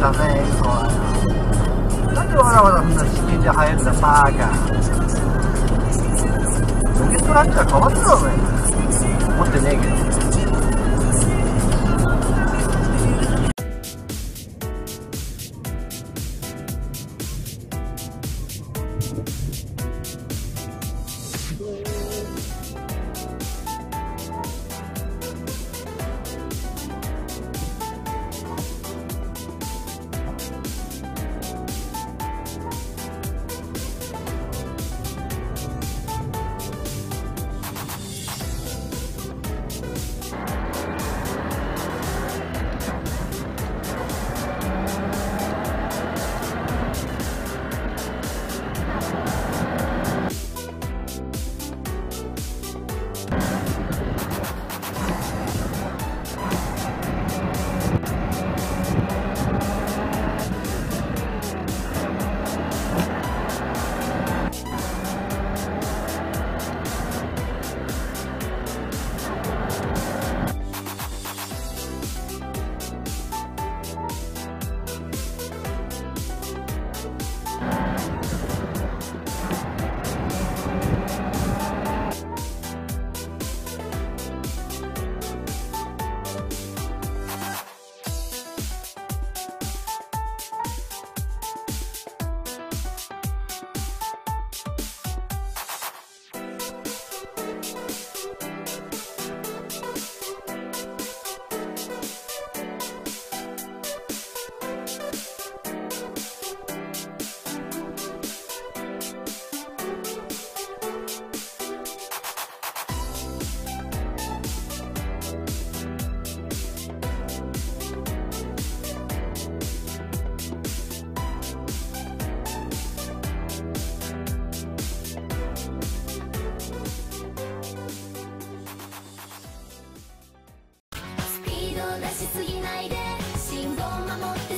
したねいつもなん。でわらわらみんな死んで早いんだバーガーロケットランチャー変わってたのね持ってねえけど出しすぎないで信号守って